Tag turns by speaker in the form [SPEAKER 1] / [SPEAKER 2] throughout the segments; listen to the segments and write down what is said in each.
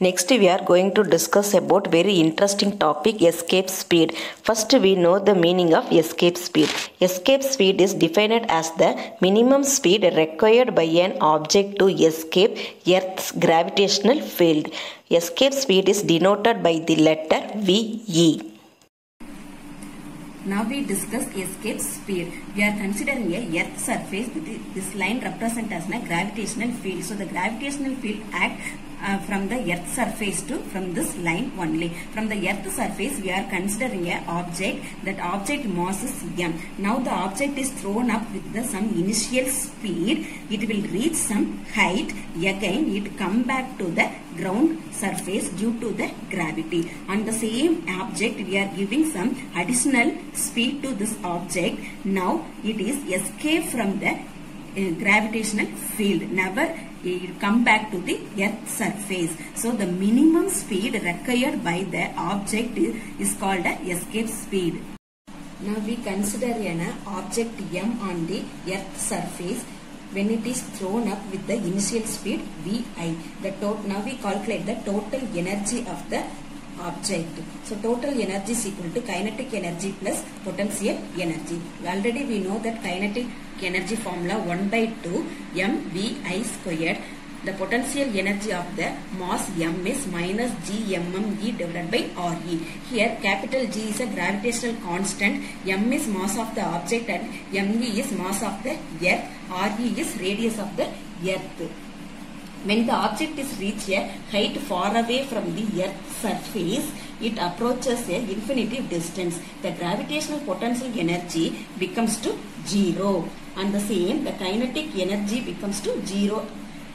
[SPEAKER 1] Next we are going to discuss about very interesting topic escape speed. First we know the meaning of escape speed. Escape speed is defined as the minimum speed required by an object to escape Earth's gravitational field. Escape speed is denoted by the letter VE.
[SPEAKER 2] Now we discuss escape speed. We are considering a earth surface. This line represents as a gravitational field. So the gravitational field act uh, from the earth surface to from this line only. From the earth surface we are considering a object. That object mass is m. Now the object is thrown up with the some initial speed. It will reach some height. Again it come back to the ground surface due to the gravity. On the same object we are giving some additional speed to this object. Now it is escape from the Uh, gravitational field. Never uh, it come back to the earth surface. So the minimum speed required by the object is, called a escape speed. Now we consider an object m on the earth surface when it is thrown up with the initial speed vi. The now we calculate the total energy of the object. So total energy is equal to kinetic energy plus potential energy. Already we know that kinetic energy formula 1 by 2 mvi squared. The potential energy of the mass m is minus gmme divided by re. Here capital G is a gravitational constant. m is mass of the object and me is mass of the earth. re is radius of the earth. When the object is reached a height far away from the earth's surface, it approaches a infinitive distance. The gravitational potential energy becomes to zero. And the same, the kinetic energy becomes to zero.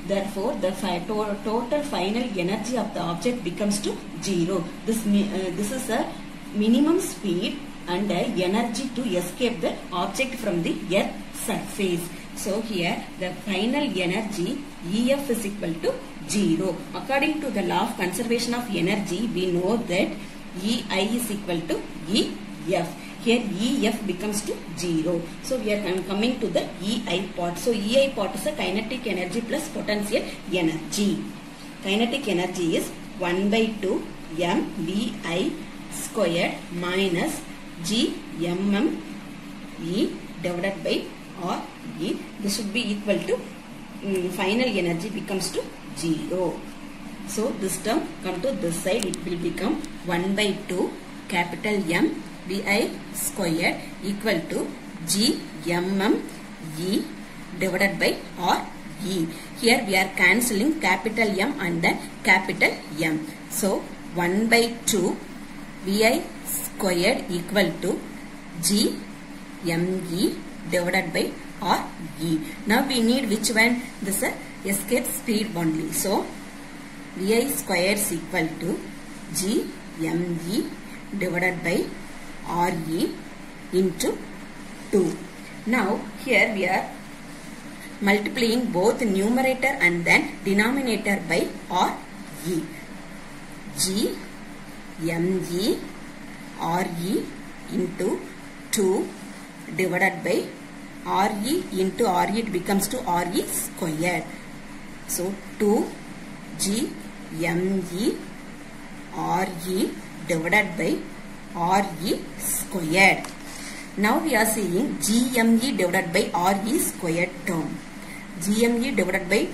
[SPEAKER 2] Therefore, the to total final energy of the object becomes to zero. This, uh, this is a minimum speed and energy to escape the object from the earth surface. So here the final energy EF is equal to 0. According to the law of conservation of energy, we know that EI is equal to EF. Here EF becomes to 0. So we are coming to the EI part. So EI part is a kinetic energy plus potential energy. Kinetic energy is 1 by 2 MVI squared minus G MM E divided by or E. This should be equal to um, final energy becomes to 0. So this term come to this side it will become 1 by 2 capital M Vi squared equal to G MM E divided by R E. Here we are cancelling capital M and the capital M. So 1 by 2 Vi squared equal to G ME divided by R E. Now we need which one? This uh, escape speed only. So Vi squared is equal to G ME divided by R E into 2. Now here we are multiplying both numerator and then denominator by R E. G ME R E into 2 divided by RE into RE it becomes to RE squared. So 2 G M E RE divided by RE squared. Now we are seeing GME divided by RE squared term. GME divided by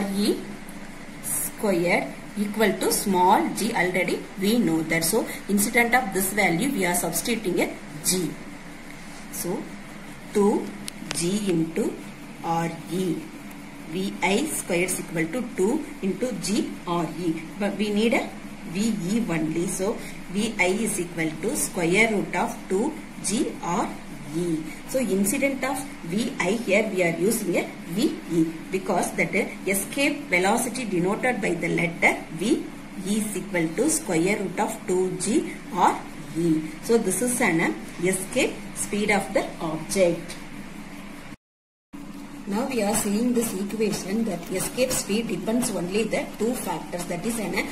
[SPEAKER 2] RE squared equal to small g already we know that. So instead of this value we are substituting a g. So 2g into RE. Vi square is equal to 2 into g RE. But we need a VE only. So Vi is equal to square root of 2 g RE. So incident of Vi here we are using a VE because that escape velocity denoted by the letter V is equal to square root of 2g or E. So this is an escape speed of the object. Now we are seeing this equation that escape speed depends only the two factors that is an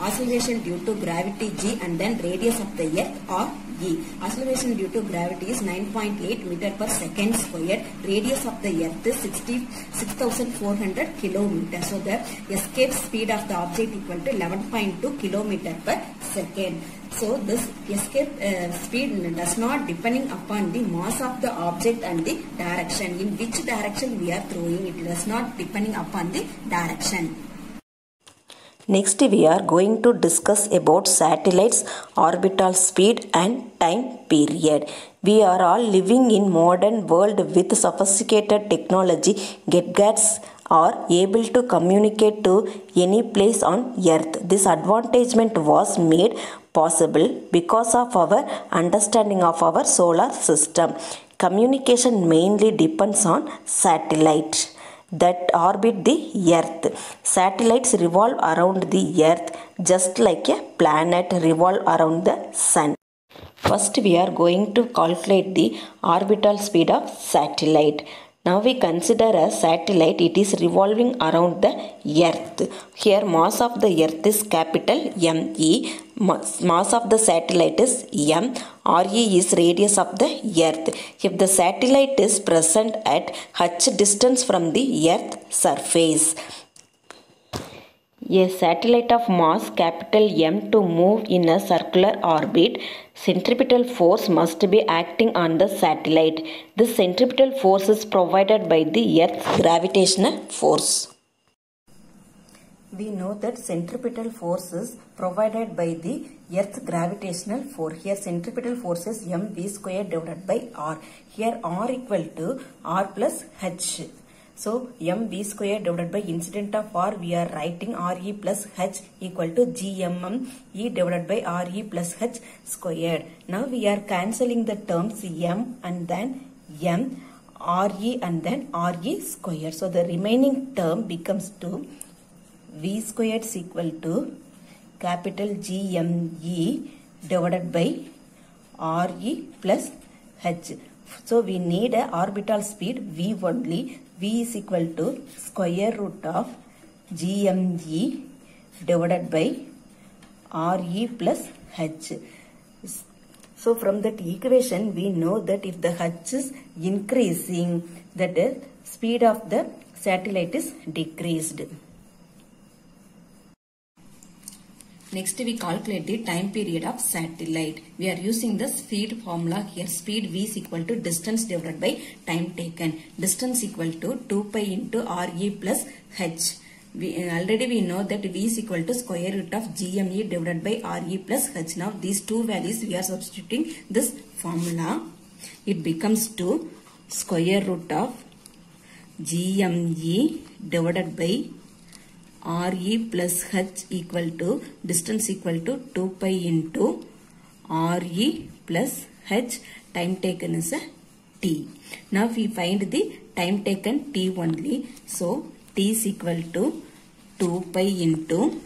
[SPEAKER 2] acceleration due to gravity g and then radius of the earth or GME. Acceleration due to gravity is 9.8 meter per second square. Radius of the earth is 60 6400 kilometer. So the escape speed of the object equal to 11.2 kilometer per second. So this escape uh, speed does not depending upon the mass of the object and the direction. In which direction we are throwing it does not depending upon the direction.
[SPEAKER 1] Next we are going to discuss about satellites, orbital speed and time period. We are all living in modern world with sophisticated technology. Gadgets are able to communicate to any place on earth. This advantagement was made possible because of our understanding of our solar system. Communication mainly depends on satellite that orbit the earth. Satellites revolve around the earth just like a planet revolve around the sun. First we are going to calculate the orbital speed of satellite. Now we consider a satellite, it is revolving around the earth. Here mass of the earth is capital ME, mass of the satellite is M, RE is radius of the earth. If the satellite is present at h distance from the earth surface, a satellite of mass capital M to move in a circular orbit, centripetal force must be acting on the satellite. This centripetal force is provided by the Earth's gravitational force. We know that centripetal force is provided by the Earth's gravitational force. Here centripetal force is mv square divided by r. Here r equal to r plus h. So mv square divided by incident of r we are writing re plus h equal to gmm e divided by re plus h squared. Now we are cancelling the terms m and then m re and then re square. So the remaining term becomes to v squared is equal to capital GME divided by re plus h. So we need a orbital speed v only. v is equal to square root of gme divided by re plus h. So from that equation we know that if the h is increasing that the speed of the satellite is decreased.
[SPEAKER 2] Next we calculate the time period of satellite. We are using the speed formula here. Speed v is equal to distance divided by time taken. Distance equal to 2 pi into re plus h. We, uh, already we know that v is equal to square root of gme divided by re plus h. Now these two values we are substituting this formula. It becomes to square root of gme divided by re plus h equal to distance equal to 2 pi into re plus h time taken is a t. Now we find the time taken t only. So t is equal to 2 pi into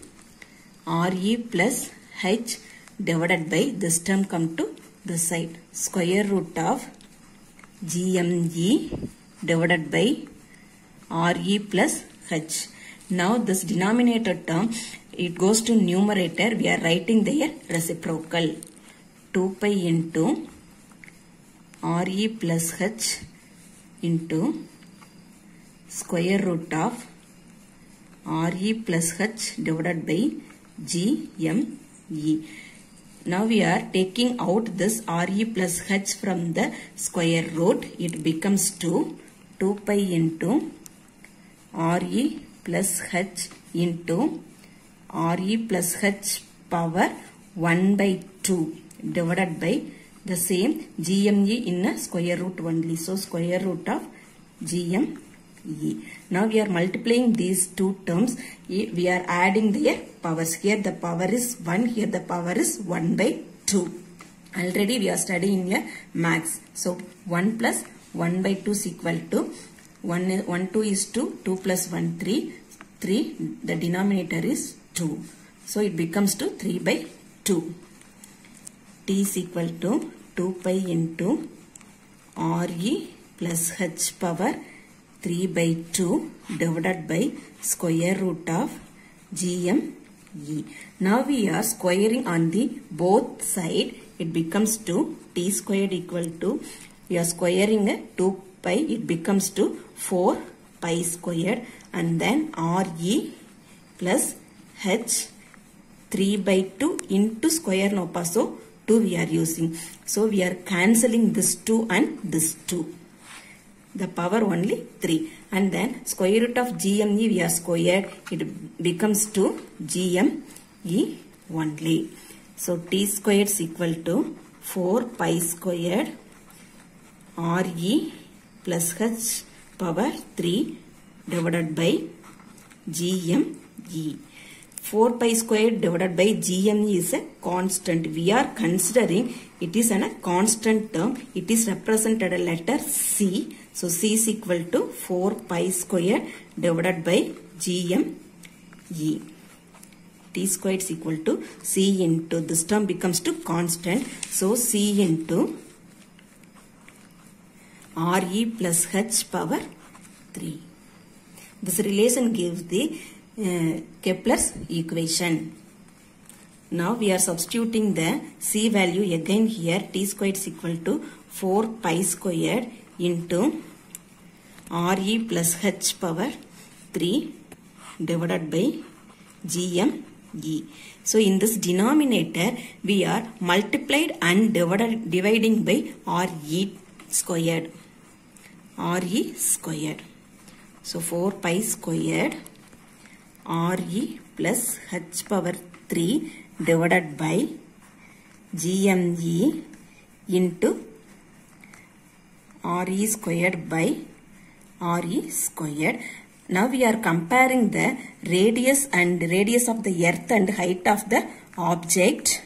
[SPEAKER 2] re plus h divided by this term come to the side square root of gme divided by re plus h. Now this denominator term, it goes to numerator. We are writing their reciprocal. 2 pi into re plus h into square root of re plus h divided by gme. Now we are taking out this re plus h from the square root. It becomes to 2 pi into re plus h into re plus h power 1 by 2 divided by the same gme in a square root only. So square root of gme. Now we are multiplying these two terms. We are adding their powers. Here the power is 1. Here the power is 1 by 2. Already we are studying a max. So 1 plus 1 by 2 is equal to 1, 1 2 is 2, 2 plus 1 3, 3 the denominator is 2. So it becomes to 3 by 2. T is equal to 2 pi into Re plus H power 3 by 2 divided by square root of GME. Now we are squaring on the both side it becomes to t squared equal to we are squaring a 2 pi it becomes to 4 pi squared and then re plus h 3 by 2 into square no so 2 we are using. So we are cancelling this 2 and this 2 the power only 3 and then square root of GME we are squared. It becomes to GME only. So t squared is equal to 4 pi squared RE plus H power 3 divided by GME 4 pi squared divided by GME is a constant. We are considering it is a constant term. It is represented a letter C. So C is equal to 4 pi squared divided by GME. T squared is equal to C into this term becomes to constant. So C into RE plus H power 3. This relation gives the uh, Kepler's equation. Now we are substituting the C value again here t squared is equal to 4 pi squared into RE plus H power 3 divided by GME. So in this denominator we are multiplied and divided, dividing by RE squared. RE squared. So 4 pi squared RE plus H power 3 divided by GME into RE squared by RE squared. Now we are comparing the radius and radius of the earth and height of the object.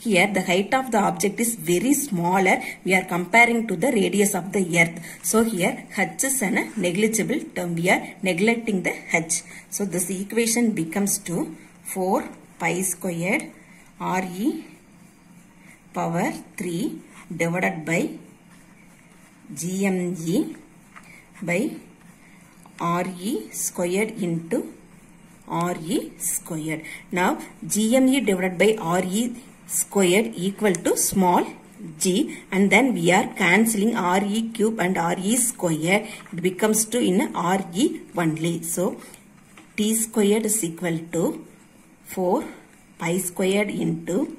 [SPEAKER 2] Here the height of the object is very smaller. We are comparing to the radius of the earth. So here h is a negligible term. We are neglecting the h. So this equation becomes to 4 pi squared Re power 3 divided by GME by Re squared into Re squared. Now GME divided by Re squared equal to small g and then we are cancelling re cube and re square. It becomes to in re only. So t squared is equal to 4 pi squared into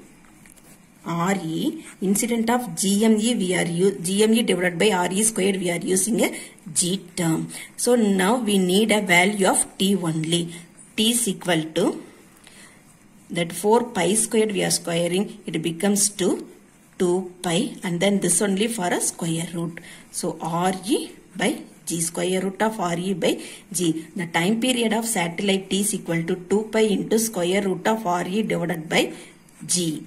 [SPEAKER 2] re. Incident of gme we are gme divided by re squared we are using a g term. So now we need a value of t only. T is equal to that 4 pi squared we are squaring it becomes to 2 pi and then this only for a square root. So re by g square root of re by g. The time period of satellite t is equal to 2 pi into square root of re divided by g